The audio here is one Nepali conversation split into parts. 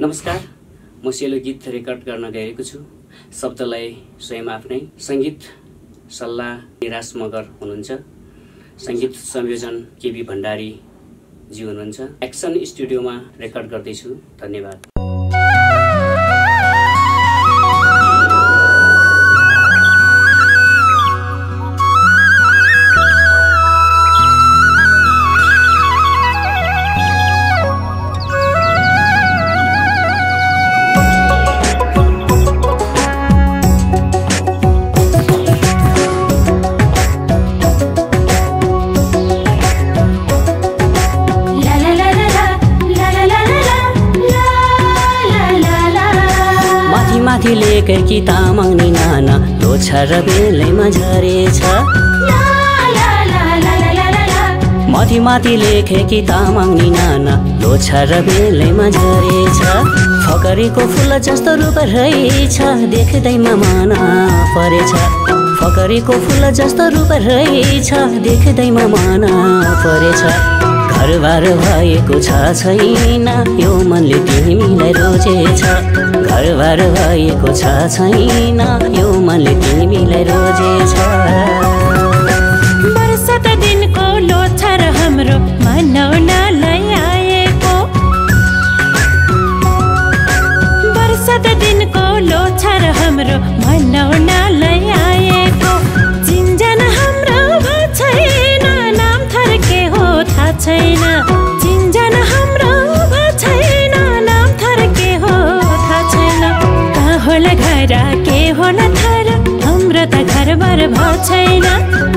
नमस्कार म सेलो गीत रेकर्ड गर्न गएको छु। शब्दलाई स्वयं आफ्नै सङ्गीत सल्लाह निराश मगर हुनुहुन्छ। सङ्गीत संयोजन केबी भण्डारीजी हुनुहुन्छ। एक्सन स्टुडियोमा रेकर्ड गर्दैछु। धन्यवाद। लेकै कि तामाङ्नी नाना लोछा र बेलैमा झरेछ। माथि माथि लेखे कि तामाङ्नी नाना लोछा र बेलैमा झरेछ। फकरीको फुल जस्तो रूप रहेछ देख्दैमा मना परेछ। फकरीको फुल जस्तो रूप रहेछ देख्दैमा मना परेछ। घरबार भएको छ छैन। यो मनले तिमीलाई रोजेछ। घरबार भएको छ छैन। यो मनले तिमीलाई रोजेछ। वर्षत दिनको लोछर हाम्रो मनाउनलाई आएको। वर्षत दिनको लोछर हाम्रो मनाउनलाई के होला थर हाम्रो त घरबार भएको छैन।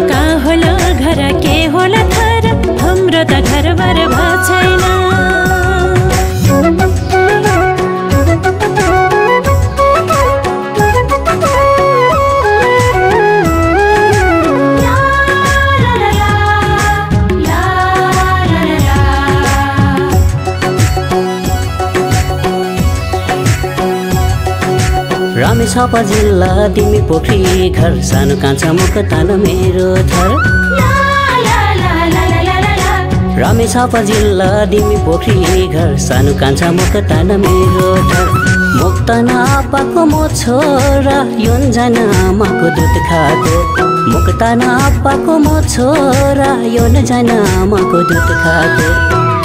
कहाँ होला घर के होला थर हाम्रो त घरबार भएको छैन। रामेछापा जिल्ला तिमी पोखरी घर सानो कान्छा मुख तान मेरो थर रामेछापा जिल्ला दिमी पोखरी घर सानो कान्छा मुख तान मेरो थर मुक्तन आप्पाको म छोरा योन्जन आमाको दुध खाएको मुक्तन आप्पाको म छोरा योन्जन आमाको दुध खाएको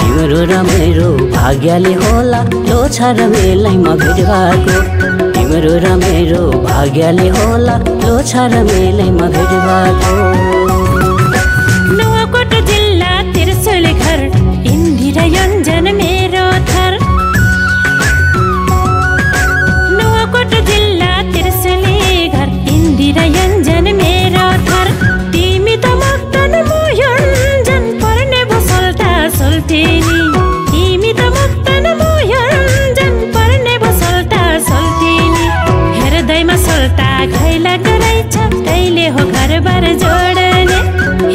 तिम्रो र मेरो भाग्यले होला लोछा र मेलैमा भेट भएको तिम्रो र मेरो भाग्यले होला लोछा र मेलैमा भेट भएको सोल्टा खैला रहेछ कहिले हो घरबार जोड्ने।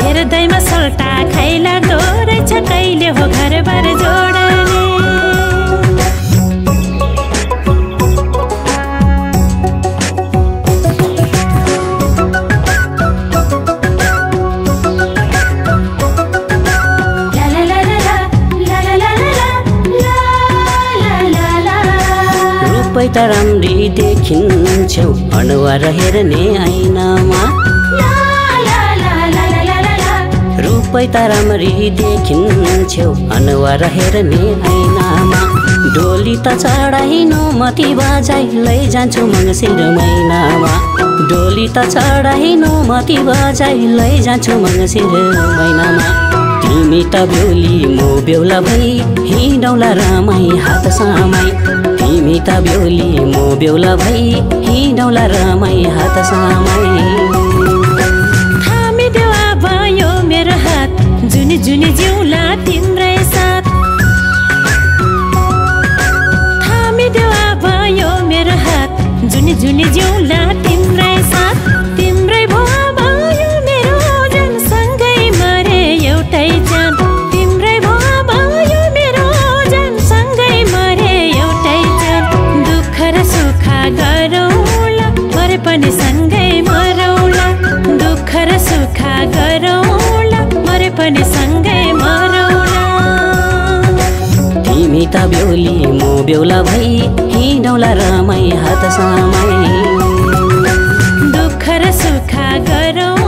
हेर्दैमा सोल्टा खैला रहेछ कहिले हो घरबार जोड्ने। त राम्री देखिन्छौ। अनुहार हेर्ने ऐनामा रूपै त राम्री देखिन्छौ। अनुहार हेर्ने ऐनामा डोली त चढाइनु मती बजाइ लैजान्छु मङ्सिर महिनामा डोली त चढाइनु मती बजाइ लैजान्छु मङ्सिर महिनामा तिमी त बेहुली म बेहुला भई हिँडौला रमाई हात सामाई। तिमी त बेहुली म बेहुला भई हिँडौला रमाई हात सामाई। थामिदेऊ भयो मेरो हात जुनी जुनी जिउला तिम्रै ता बेहुली म बेहुला भई हिँडौला रमाई हात समाई। दुःख र सुख गरौँ